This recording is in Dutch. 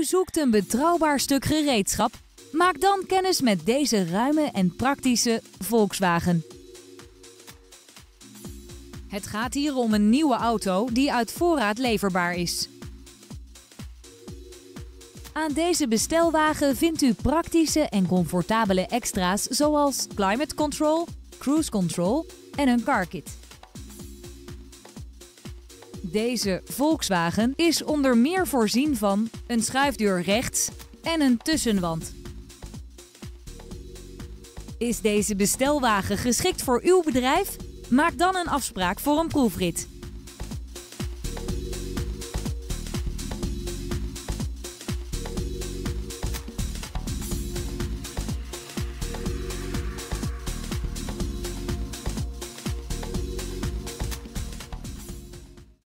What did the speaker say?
U zoekt een betrouwbaar stuk gereedschap? Maak dan kennis met deze ruime en praktische Volkswagen. Het gaat hier om een nieuwe auto die uit voorraad leverbaar is. Aan deze bestelwagen vindt u praktische en comfortabele extra's zoals climate control, cruise control en een carkit. Deze Volkswagen is onder meer voorzien van een schuifdeur rechts en een tussenwand. Is deze bestelwagen geschikt voor uw bedrijf? Maak dan een afspraak voor een proefrit.